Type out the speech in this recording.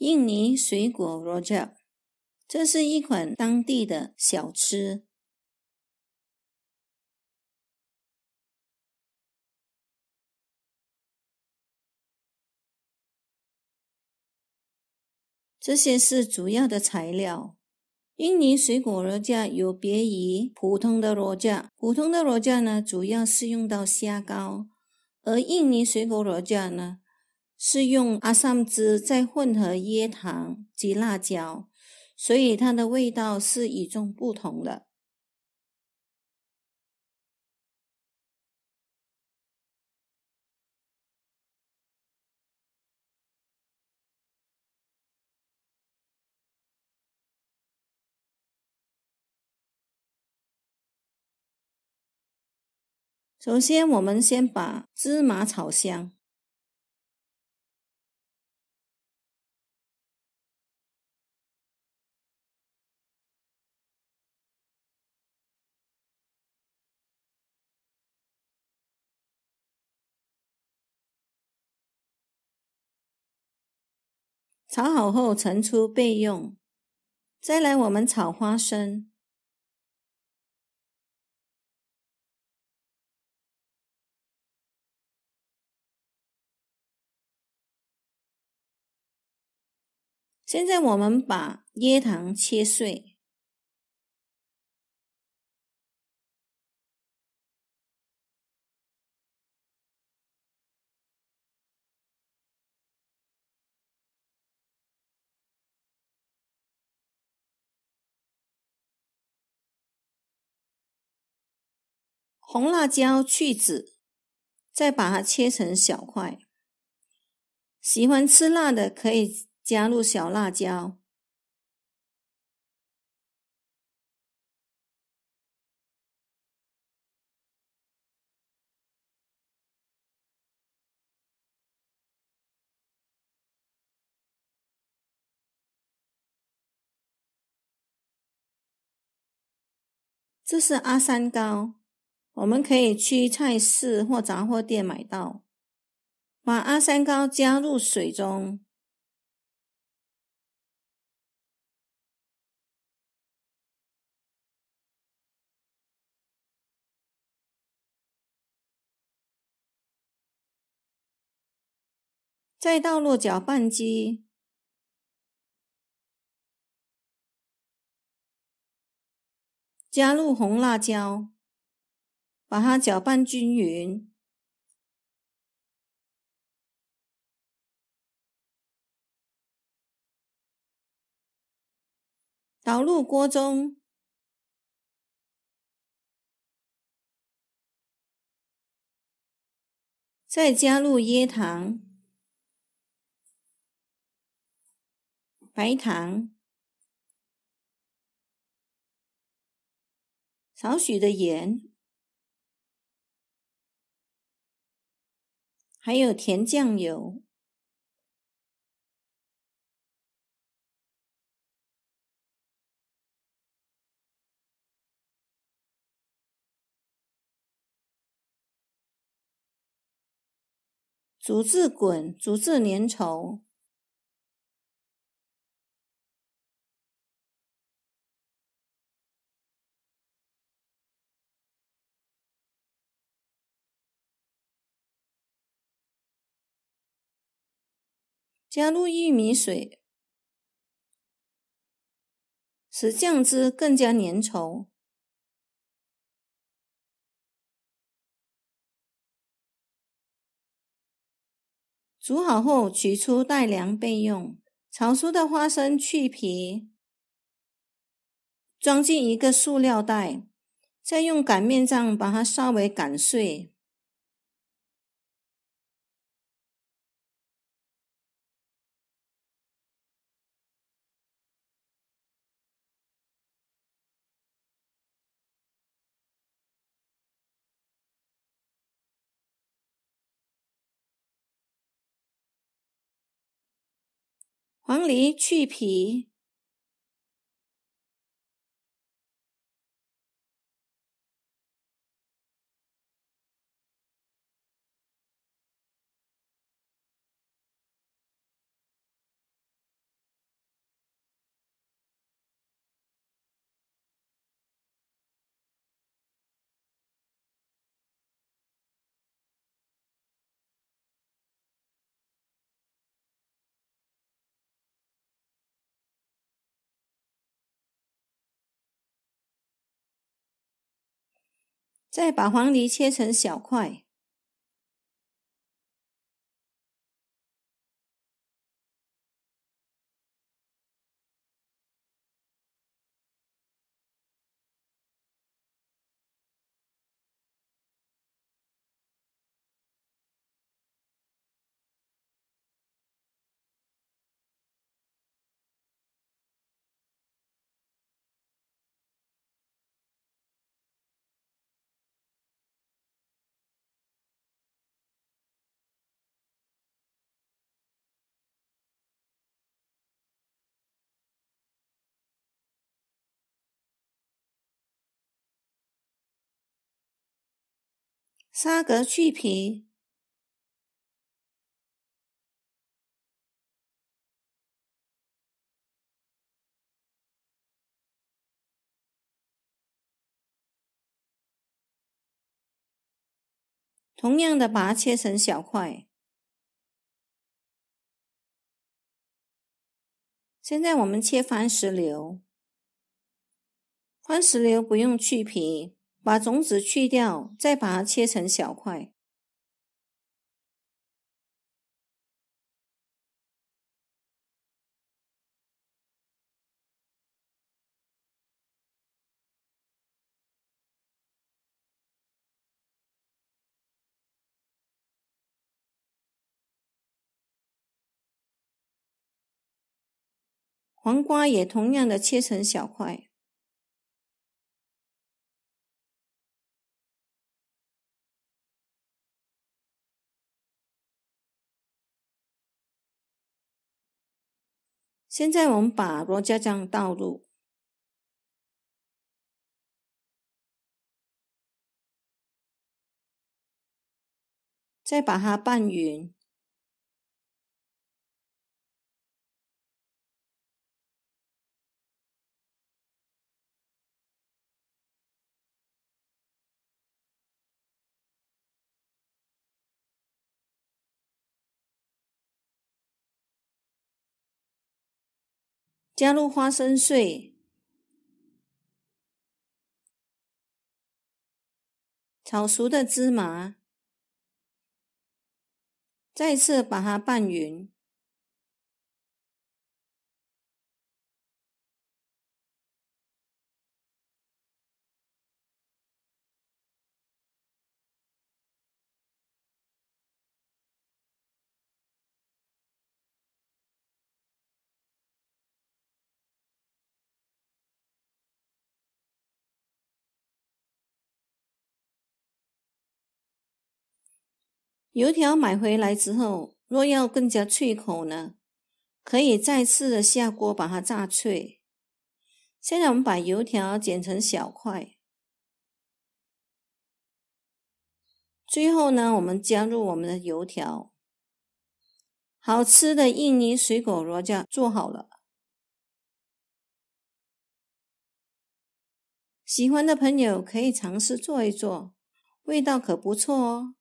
印尼水果罗加，这是一款当地的小吃。这些是主要的材料。印尼水果罗加有别于普通的罗加，普通的罗加呢，主要是用到虾膏，而印尼水果罗加呢，是用阿萨姆汁再混合椰糖及辣椒，所以它的味道是与众不同的。首先，我们先把芝麻炒香，炒好后盛出备用。再来，我们炒花生。现在我们把椰糖切碎，红辣椒去籽，再把它切成小块。喜欢吃辣的可以。加入小辣椒，这是阿三糕，我们可以去菜市或杂货店买到。把阿三膏加入水中。再倒入搅拌机，加入红辣椒，把它搅拌均匀，倒入锅中，再加入椰糖。白糖，少许的盐，还有甜酱油，煮至滚，煮至粘稠。加入玉米水，使酱汁更加粘稠。煮好后取出待凉备用。炒熟的花生去皮，装进一个塑料袋，再用擀面杖把它稍微擀碎。黄梨去皮。再把黄梨切成小块。沙格去皮，同样的把它切成小块。现在我们切番石榴，番石榴不用去皮。把种子去掉，再把它切成小块。黄瓜也同样的切成小块。现在我们把罗家酱倒入，再把它拌匀。加入花生碎，炒熟的芝麻，再次把它拌匀。油条买回来之后，若要更加脆口呢，可以再次的下锅把它炸脆。现在我们把油条剪成小块，最后呢，我们加入我们的油条，好吃的印尼水果罗酱做好了。喜欢的朋友可以尝试做一做，味道可不错哦。